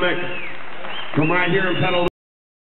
her stomach from right here in Petaluma.